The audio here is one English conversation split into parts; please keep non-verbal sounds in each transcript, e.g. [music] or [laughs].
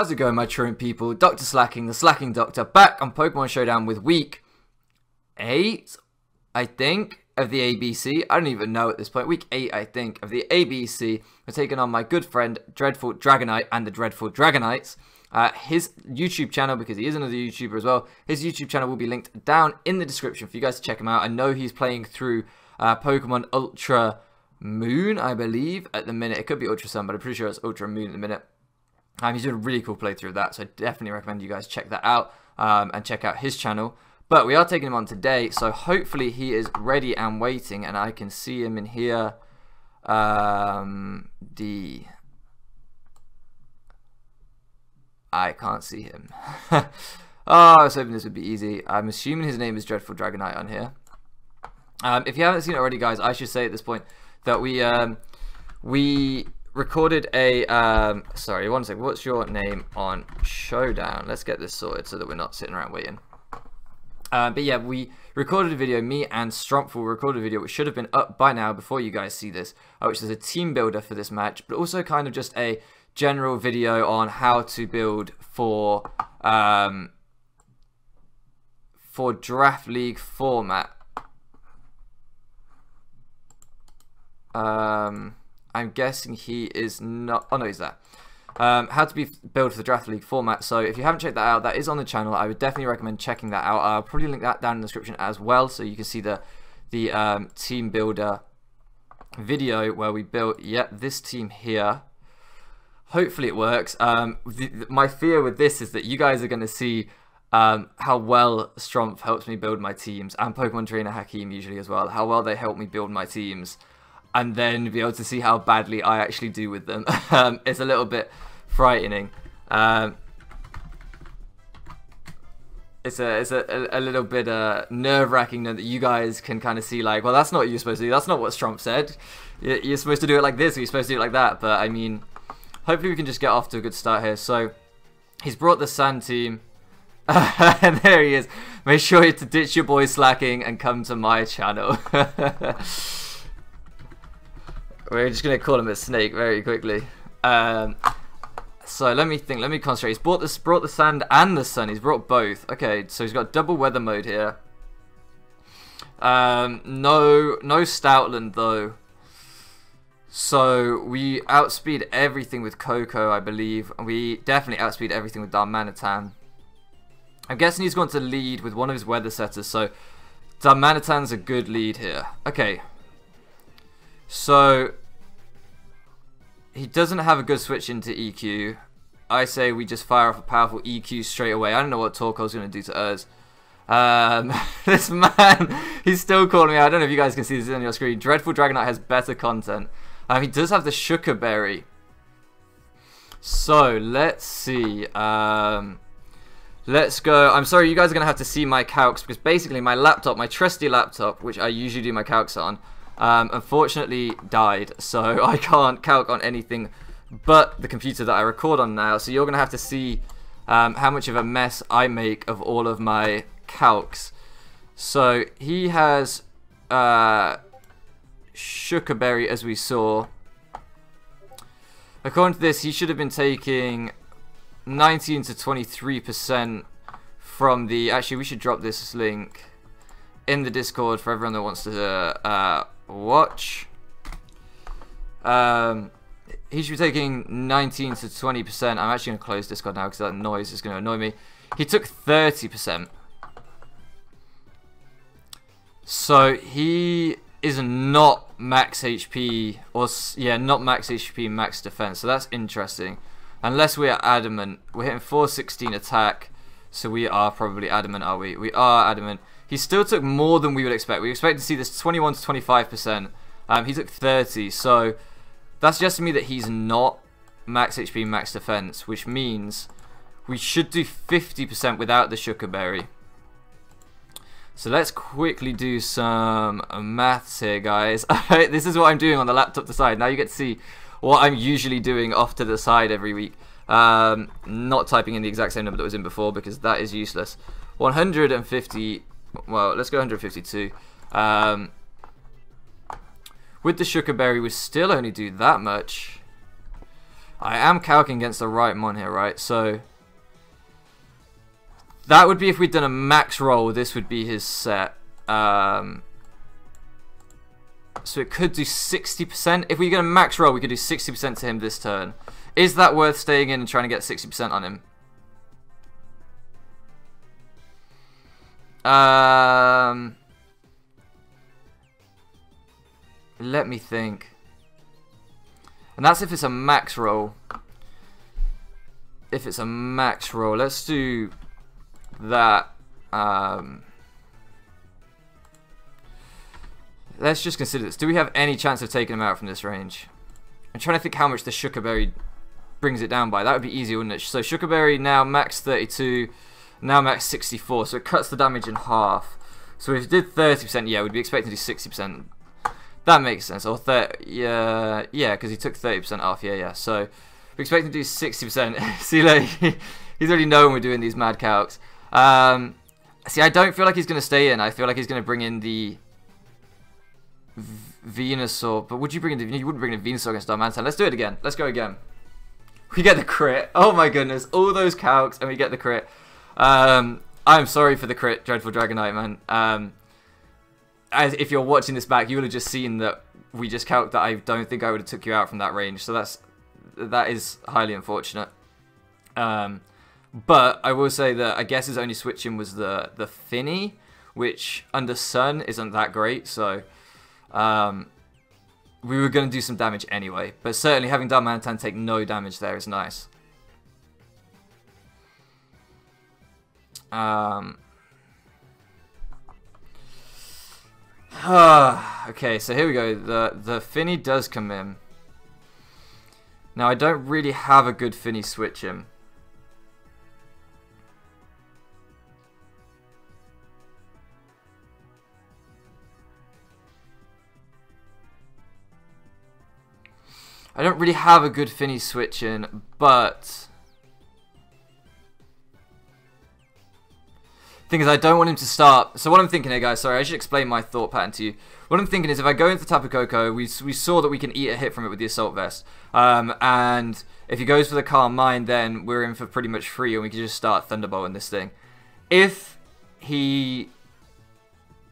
How's it going, my truant people? Dr. Slacking, the Slacking Doctor, back on Pokemon Showdown with week 8, I think, of the ABC. I don't even know at this point. Week 8, I think, of the ABC. We're taking on my good friend, Dreadful Dragonite and the Dreadful Dragonites. Uh, his YouTube channel, because he is another YouTuber as well, his YouTube channel will be linked down in the description for you guys to check him out. I know he's playing through uh, Pokemon Ultra Moon, I believe, at the minute. It could be Ultra Sun, but I'm pretty sure it's Ultra Moon at the minute. Um, he's doing a really cool playthrough of that, so I definitely recommend you guys check that out um, and check out his channel. But we are taking him on today, so hopefully he is ready and waiting, and I can see him in here. Um, D. I can't see him. oh, [laughs] I was hoping this would be easy. I'm assuming his name is Dreadful Dragonite on here. Um, if you haven't seen it already, guys, I should say at this point that we um, we recorded a um sorry one second what's your name on showdown? Let's get this sorted so that we're not sitting around waiting. Uh, but yeah we recorded a video me and Strompfel recorded a video which should have been up by now before you guys see this uh, which is a team builder for this match but also kind of just a general video on how to build for um for draft league format. Um I'm guessing he is not. Oh no, he's there. Um, how to be built for the draft league format. So if you haven't checked that out, that is on the channel. I would definitely recommend checking that out. I'll probably link that down in the description as well, so you can see the the um, team builder video where we built yep this team here. Hopefully it works. Um, my fear with this is that you guys are going to see um, how well Strumpf helps me build my teams, and Pokemon Trainer Hakeem usually as well. How well they help me build my teams and then be able to see how badly I actually do with them. [laughs] um, it's a little bit frightening. Um, it's a it's a, a, little bit uh, nerve wracking that you guys can kind of see like, well, that's not what you're supposed to do. That's not what Strumpf said. You're supposed to do it like this, or you're supposed to do it like that. But I mean, hopefully we can just get off to a good start here. So he's brought the Sand team. and [laughs] there he is. Make sure to ditch your boy slacking and come to my channel. [laughs] We're just going to call him a snake very quickly. Um, so let me think. Let me concentrate. He's brought this, brought the sand and the sun. He's brought both. Okay, so he's got double weather mode here. Um, no, no Stoutland though. So we outspeed everything with Koko, I believe. We definitely outspeed everything with Darmanitan. I'm guessing he's going to lead with one of his weather setters. So Darmanitan's a good lead here. Okay. So he doesn't have a good switch into EQ. I say we just fire off a powerful EQ straight away. I don't know what Torkoal's going to do to us. Um, [laughs] this man, [laughs] he's still calling me. I don't know if you guys can see this on your screen. Dreadful Dragonite has better content. Um, he does have the Shuca Berry. So, let's see. Um, let's go. I'm sorry, you guys are going to have to see my calcs because basically my laptop, my trusty laptop, which I usually do my calcs on, um, unfortunately died, so [laughs] I can't calc on anything but the computer that I record on now. So you're going to have to see um, how much of a mess I make of all of my calcs. So he has uh, Shuca Berry, as we saw. According to this, he should have been taking 19 to 23% from the... Actually, we should drop this link in the Discord for everyone that wants to uh, watch. Um, he should be taking 19 to 20%. I'm actually going to close Discord now because that noise is going to annoy me. He took 30%. So he is not max HP, or yeah, not max HP, max defense. So that's interesting. Unless we are adamant. We're hitting 416 attack. So we are probably adamant, are we? We are adamant. He still took more than we would expect. We expect to see this 21 to 25%. Um, he took 30, so that's suggesting me that he's not max HP, max defense, which means we should do 50% without the Shuca Berry. So let's quickly do some maths here, guys. [laughs] this is what I'm doing on the laptop to side. Now you get to see what I'm usually doing off to the side every week. Um, not typing in the exact same number that was in before because that is useless. 150 well, let's go 152. Um, with the Shuca Berry, we still only do that much. I am calcing against the right mon here, right? So that would be if we'd done a max roll. This would be his set. Um, so it could do 60%. If we get a max roll, we could do 60% to him this turn. Is that worth staying in and trying to get 60% on him? Um, let me think. And that's if it's a max roll. If it's a max roll, let's do that. Um, let's just consider this. Do we have any chance of taking him out from this range? I'm trying to think how much the Shuca Berry brings it down by. That would be easy, wouldn't it? So Shuca Berry now max 32, now max 64. So it cuts the damage in half. So if it did 30%, yeah, we'd be expecting to do 60%. That makes sense. Or 30, yeah, yeah, because he took 30% off. Yeah, yeah. So we're expecting to do 60%. [laughs] see, like, [laughs] he's already known we're doing these mad calcs. Um, see, I don't feel like he's going to stay in. I feel like he's going to bring in the Venusaur. But would you bring in the, you wouldn't bring in Venusaur against Darmanitan. Let's do it again. Let's go again. We get the crit. Oh my goodness. All those calcs and we get the crit. Um, I'm sorry for the crit, Dreadful Dragonite, man. Um, as if you're watching this back, you would have just seen that we just calc that I don't think I would have took you out from that range. So that's that is highly unfortunate. Um, but I will say that I guess his only switching was the the Fini, which under Sun isn't that great. So um, we were going to do some damage anyway. But certainly having Darmanitan take no damage there is nice. Um, [sighs] okay, so here we go. The the Fini does come in. Now I don't really have a good Fini switch him. I don't really have a good Fini switch in, but thing is, I don't want him to start. So what I'm thinking here, guys, sorry, I should explain my thought pattern to you. What I'm thinking is if I go into Tapu Koko, we, we saw that we can eat a hit from it with the Assault Vest. Um, and if he goes for the Calm Mind, then we're in for pretty much free and we can just start Thunderbolting this thing. If he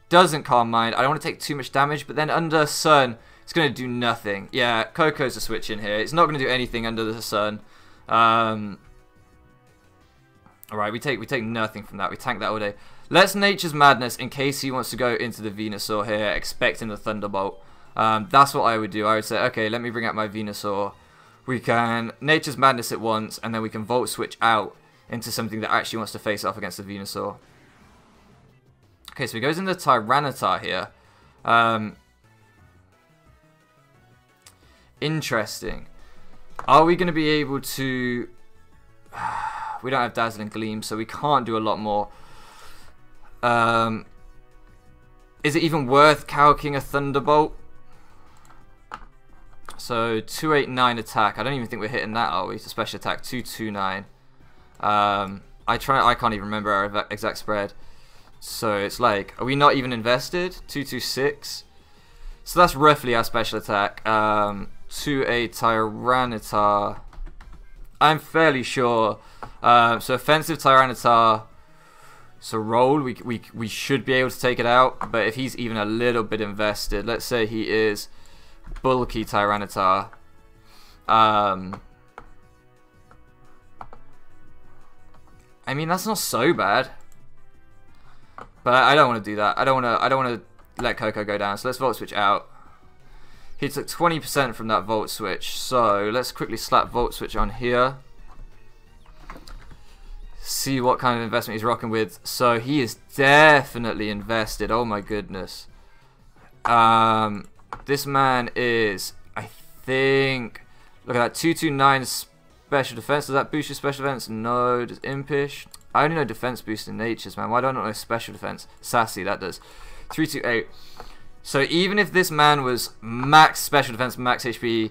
doesn't Calm Mind, I don't want to take too much damage, but then under Sun, it's going to do nothing. Yeah, Koko's a switch in here. It's not going to do anything under the Sun. Um, Alright, we take we take nothing from that. We tank that all day. Let's Nature's Madness in case he wants to go into the Venusaur here, expecting the Thunderbolt. Um, that's what I would do. I would say, okay, let me bring out my Venusaur. We can Nature's Madness it once, and then we can Volt Switch out into something that actually wants to face off against the Venusaur. Okay, so he goes into Tyranitar here. Um, interesting. Are we going to be able to... [sighs] We don't have Dazzling Gleam, so we can't do a lot more. Um, is it even worth calcing a Thunderbolt? So 289 attack. I don't even think we're hitting that, are we? It's a special attack 229. Um, I try. I can't even remember our exact spread. So it's like, are we not even invested? 226. So that's roughly our special attack. Um, to a Tyranitar. I'm fairly sure. Uh, so offensive Tyranitar. So roll, we, we, we should be able to take it out. But if he's even a little bit invested, let's say he is bulky Tyranitar. Um, I mean, that's not so bad. But I don't want to do that. I don't want to. I don't want to let Koko go down. So let's volt switch out. He took 20% from that volt switch. So let's quickly slap volt switch on here. See what kind of investment he's rocking with. So he is definitely invested. Oh my goodness. Um, this man is, I think, look at that, 229 special defense. Does that boost your special defense? No. Does Impish? I only know defense boost in natures, man. Why do I not know special defense? Sassy, that does. 328. So even if this man was max special defense, max HP,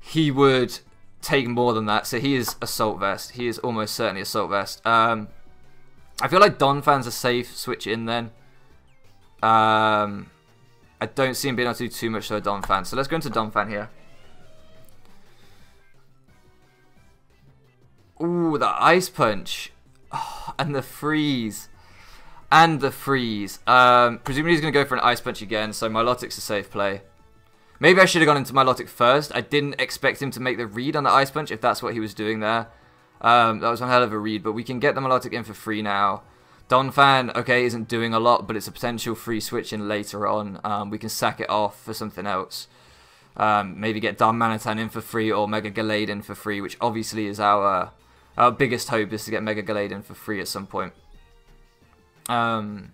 he would take more than that. So he is Assault Vest. He is almost certainly Assault Vest. Um, I feel like Donphan's a safe switch in then. Um, I don't see him being able to do too much to a Donphan. So let's go into Donphan here. Ooh, the ice punch. Oh, [sighs] and the freeze. And the freeze. Um, presumably he's going to go for an ice punch again, so Milotic's a safe play. Maybe I should have gone into Milotic first. I didn't expect him to make the read on the ice punch if that's what he was doing there. Um, that was one hell of a read, but we can get the Milotic in for free now. Donphan, okay, isn't doing a lot, but it's a potential free switch in later on. Um, we can sack it off for something else. Um, maybe get Darmanitan in for free or Mega Gallade in for free, which obviously is our our biggest hope is to get Mega Gallade in for free at some point. Um,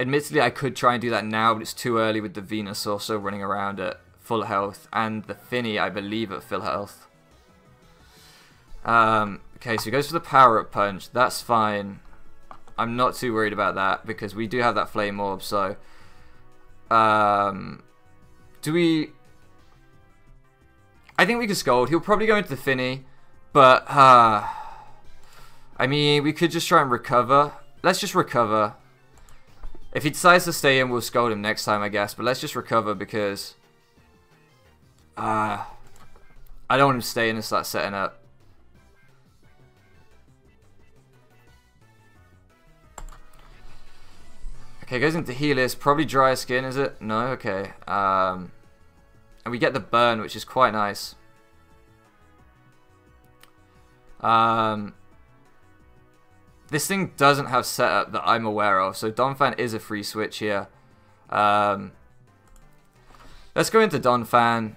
admittedly, I could try and do that now, but it's too early with the Venusaur running around at full health, and the Fini, I believe, at full health. Um, okay, so he goes for the power-up punch. That's fine. I'm not too worried about that because we do have that Flame Orb, so... Um, do we... I think we can Scald. He'll probably go into the Finny, but... Uh, I mean, we could just try and recover. Let's just recover. If he decides to stay in, we'll Scald him next time, I guess. But let's just recover because... Uh, I don't want him to stay in and start setting up. Okay, goes into Helios. Probably dry skin, is it? No? Okay. Um, and we get the burn, which is quite nice. Um, this thing doesn't have setup that I'm aware of, so Donphan is a free switch here. Um, let's go into Donphan.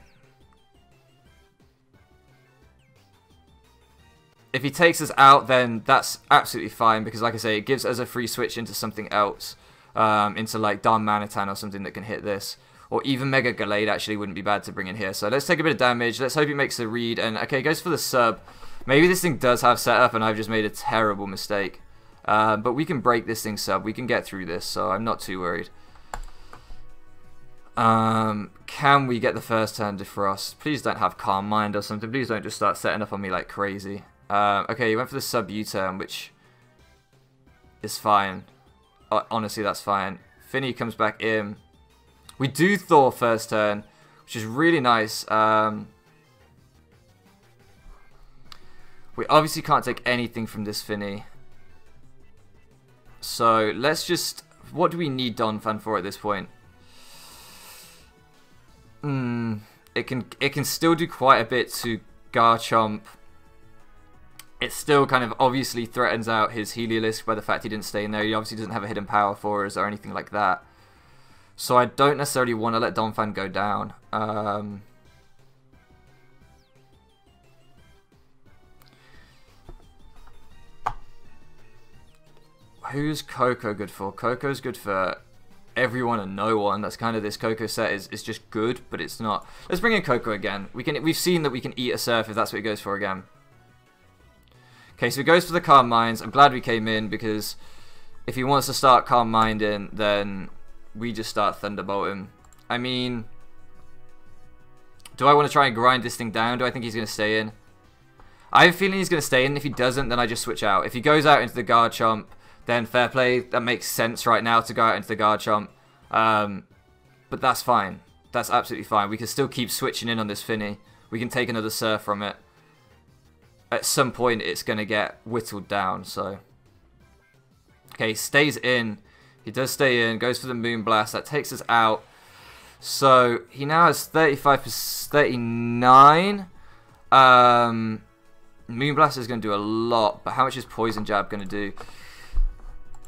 If he takes us out, then that's absolutely fine, because like I say, it gives us a free switch into something else. Um, into like Darmanitan or something that can hit this. Or even Mega Gallade actually wouldn't be bad to bring in here. So let's take a bit of damage. Let's hope he makes the read. And okay, goes for the sub. Maybe this thing does have setup and I've just made a terrible mistake. Uh, but we can break this thing sub. We can get through this, so I'm not too worried. Um, can we get the first turn defrost? Please don't have calm mind or something. Please don't just start setting up on me like crazy. Uh, okay, he went for the sub U-turn, which is fine. Honestly, that's fine. Fini comes back in. We do thaw first turn, which is really nice. Um, we obviously can't take anything from this Fini. So let's just... What do we need Donphan for at this point? Hmm. It can it can still do quite a bit to Garchomp. It still kind of obviously threatens out his Heliolisk by the fact he didn't stay in there. He obviously doesn't have a hidden power for us or anything like that. So I don't necessarily want to let Donphan go down. Um, who's Koko good for? Koko's good for everyone and no one. That's kind of this Koko set is, is just good, but it's not. Let's bring in Koko again. We can we've seen that we can eat a surf if that's what he goes for again. Okay, so he goes for the Calm Minds. I'm glad we came in because if he wants to start Calm Minding, then we just start Thunderbolting. I mean, do I want to try and grind this thing down? Do I think he's going to stay in? I have a feeling he's going to stay in. If he doesn't, then I just switch out. If he goes out into the guard Garchomp, then fair play. That makes sense right now to go out into the Garchomp. Um, but that's fine. That's absolutely fine. We can still keep switching in on this Fini. We can take another Surf from it. At some point, it's going to get whittled down, so... Okay, stays in. He does stay in, goes for the Moonblast. That takes us out. So, he now has 35 39. Um, Moonblast is going to do a lot, but how much is Poison Jab going to do?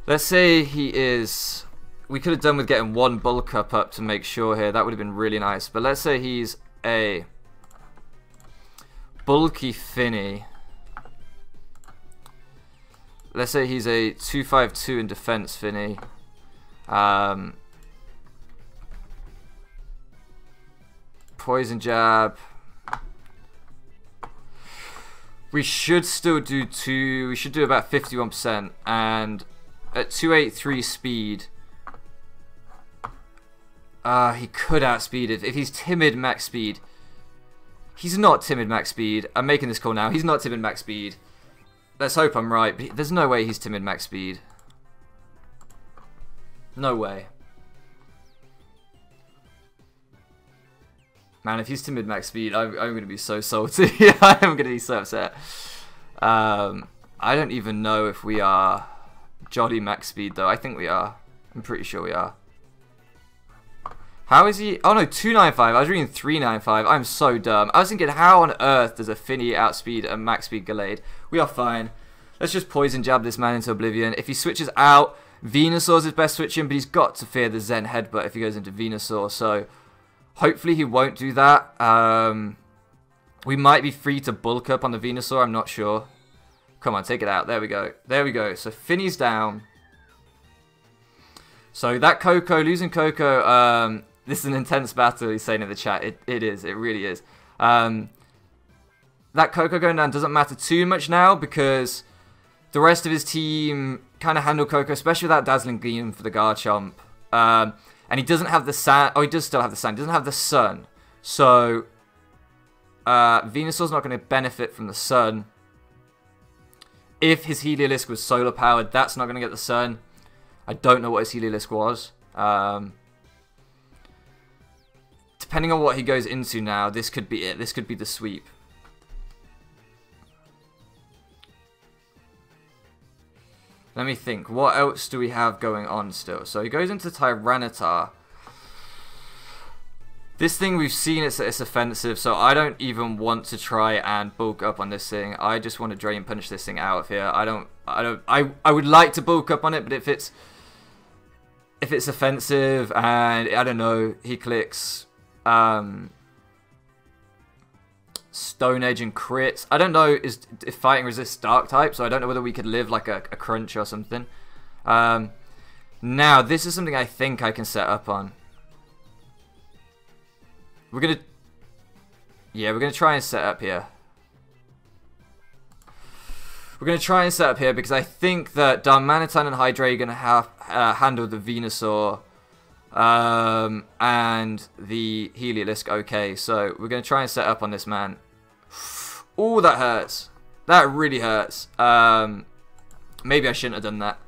Let's say he is... We could have done with getting one bulk up up to make sure here. That would have been really nice. But let's say he's a bulky Fini. Let's say he's a 252 in defense Fini. Um, poison jab. We should still do two. We should do about 51%. And at 283 speed. Uh, he could outspeed it. If he's timid max speed. He's not timid max speed. I'm making this call now. He's not timid max speed. Let's hope I'm right. But there's no way he's timid max speed. No way. Man, if he's timid max speed, I'm, I'm going to be so salty. I am going to be so upset. Um, I don't even know if we are Jolly max speed, though. I think we are. I'm pretty sure we are. How is he? Oh no, 295. I was reading 395. I'm so dumb. I was thinking, how on earth does a Fini outspeed a max speed Gallade? We are fine. Let's just poison jab this man into oblivion. If he switches out, Venusaur's his best switching, but he's got to fear the Zen headbutt if he goes into Venusaur. So hopefully he won't do that. Um, we might be free to bulk up on the Venusaur. I'm not sure. Come on, take it out. There we go. There we go. So Fini's down. So that Koko, losing Koko, um, [laughs] this is an intense battle, he's saying in the chat. It, it is, it really is. Um, that Koko going down doesn't matter too much now because the rest of his team kind of handle Koko, especially with that Dazzling Gleam for the Garchomp. Um, and he doesn't have the sand. Oh, he does still have the sand. He doesn't have the sun. So, uh, Venusaur's not going to benefit from the sun. If his Heliolisk was solar powered, that's not going to get the sun. I don't know what his Heliolisk was. Um, depending on what he goes into now, this could be it. This could be the sweep. Let me think. What else do we have going on still? So he goes into Tyranitar. This thing we've seen it's, it's offensive, so I don't even want to try and bulk up on this thing. I just want to drain punch this thing out of here. I don't I don't I I would like to bulk up on it, but if it's if it's offensive and I don't know, he clicks um Stone Edge and crits. I don't know is if fighting resists dark type, so I don't know whether we could live like a, a crunch or something. Um, now, this is something I think I can set up on. We're gonna, yeah, we're gonna try and set up here. We're gonna try and set up here because I think that Darmanitan and Hydra are gonna have uh, handle the Venusaur um, and the Heliolisk okay. So we're to try and set up on this man. Oh, that hurts. That really hurts. Um, maybe I shouldn't have done that.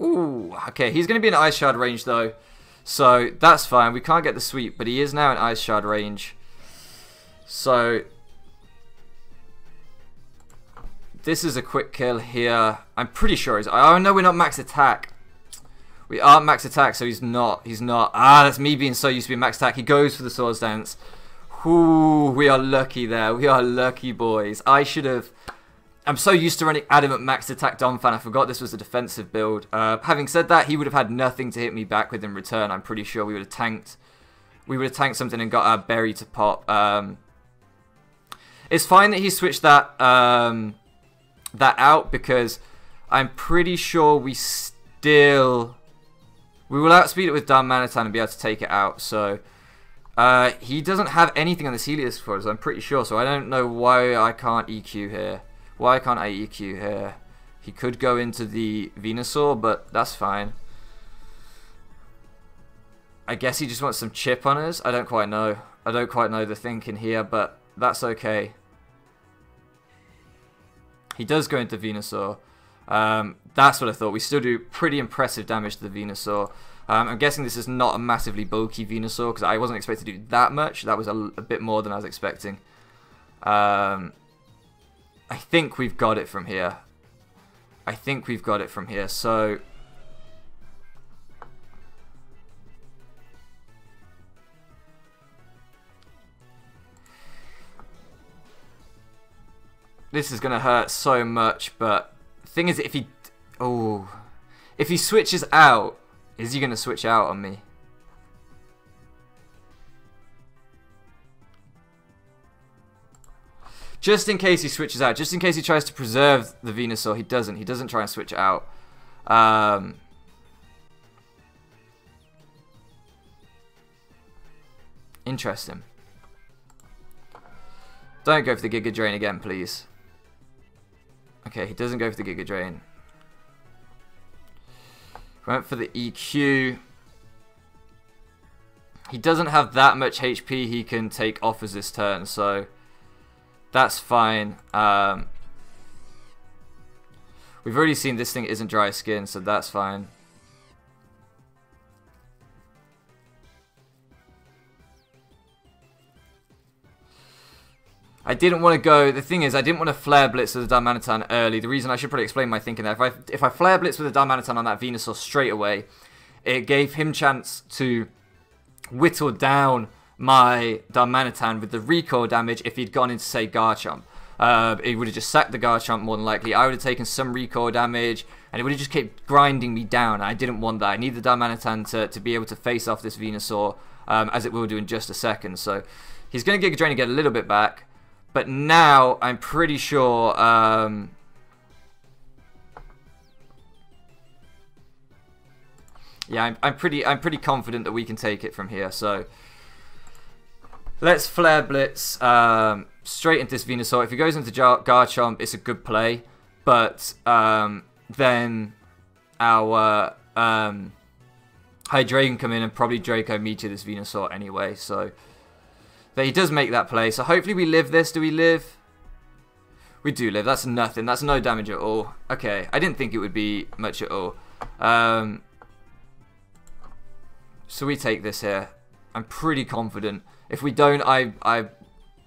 Ooh, okay. He's going to be in Ice Shard range, though. So that's fine. We can't get the sweep, but he is now in Ice Shard range. So this is a quick kill here. I'm pretty sure he's... Oh, no, we're not max attack. We aren't max attack, so he's not. He's not. Ah, that's me being so used to be max attack. He goes for the Swords Dance. Ooh, we are lucky there. We are lucky, boys. I should have... I'm so used to running Adam Adamant Max Attack fan I forgot this was a defensive build. Uh, having said that, he would have had nothing to hit me back with in return. I'm pretty sure we would have tanked... We would have tanked something and got our berry to pop. Um, it's fine that he switched that... Um, that out because I'm pretty sure we still... We will outspeed it with Darmanitan and be able to take it out, so... Uh, he doesn't have anything on the Helios for us, I'm pretty sure, so I don't know why I can't EQ here. Why can't I EQ here? He could go into the Venusaur, but that's fine. I guess he just wants some chip on us. I don't quite know. I don't quite know the thinking here, but that's okay. He does go into Venusaur. Um, that's what I thought. We still do pretty impressive damage to the Venusaur. Um, I'm guessing this is not a massively bulky Venusaur because I wasn't expecting to do that much. That was a, a bit more than I was expecting. Um, I think we've got it from here. I think we've got it from here. So This is to hurt so much, but thing is, if he... Oh... If he switches out, is he to switch out on me? Just in case he switches out, just in case he tries to preserve the Venusaur, he doesn't. He doesn't try and switch out. Um, interesting. Don't go for the Giga Drain again, please. Okay, he doesn't go for the Giga Drain. Went for the EQ. He doesn't have that much HP he can take off as this turn, so that's fine. Um, we've already seen this thing isn't dry skin, so that's fine. I didn't want to go. The thing is, I didn't want to flare blitz with the Darmanitan early. The reason I should probably explain my thinking there. If I if I flare blitz with the Darmanitan on that Venusaur straight away, it gave him chance to whittle down my Darmanitan with the recoil damage if he'd gone into say Garchomp. Uh, it would have just sacked the Garchomp more than likely. I would have taken some recoil damage, and it would have just kept grinding me down. I didn't want that. I need the Darmanitan to, to be able to face off this Venusaur, um, as it will do in just a second. So he's going to Giga Drain and get a little bit back. But now I'm pretty sure... Um, yeah, I'm, I'm pretty I'm pretty confident that we can take it from here. So let's flare blitz um, straight into this Venusaur. If he goes into Garchomp, it's a good play, but um, then our um, Hydreigon come in and probably Draco Meteor this Venusaur anyway. So but he does make that play. So hopefully we live this. Do we live? We do live. That's nothing. That's no damage at all. Okay. I didn't think it would be much at all. Um, so we take this here. I'm pretty confident. If we don't, I, I,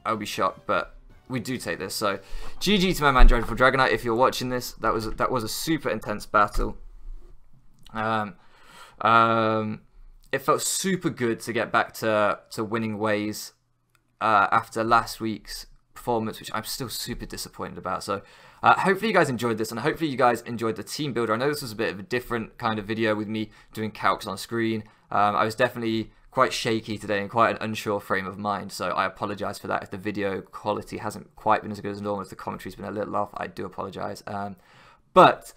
I'll be shocked. But we do take this. So GG to my man Dreadful Dragonite. If you're watching this, that was that was a super intense battle. Um, um, it felt super good to get back to to winning ways uh, after last week's performance, which I'm still super disappointed about. So uh, hopefully you guys enjoyed this, and hopefully you guys enjoyed the team builder. I know this was a bit of a different kind of video with me doing calcs on screen. Um, I was definitely quite shaky today and quite an unsure frame of mind, so I apologise for that. If the video quality hasn't quite been as good as normal, if the commentary's been a little off, I do apologise. Um, but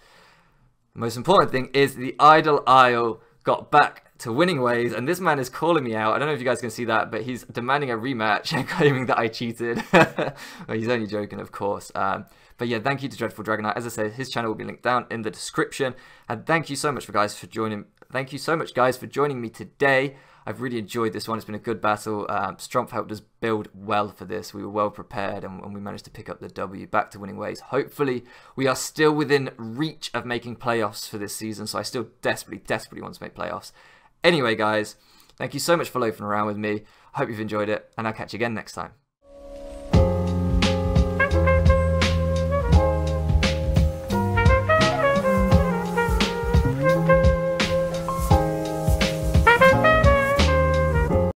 the most important thing is the Idle Isle got back to winning ways, and this man is calling me out. I don't know if you guys can see that, but he's demanding a rematch [laughs] and claiming that I cheated. [laughs] well, he's only joking, of course. Um, but yeah, thank you to Dreadful Dragonite. As I said, his channel will be linked down in the description. And thank you so much for guys for joining. Thank you so much, guys, for joining me today. I've really enjoyed this one. It's been a good battle. Um, Strumpf helped us build well for this. We were well prepared and, and, we managed to pick up the W back to winning ways. Hopefully, we are still within reach of making playoffs for this season. So I still desperately, desperately want to make playoffs. Anyway, guys, thank you so much for loafing around with me. I hope you've enjoyed it, and I'll catch you again next time.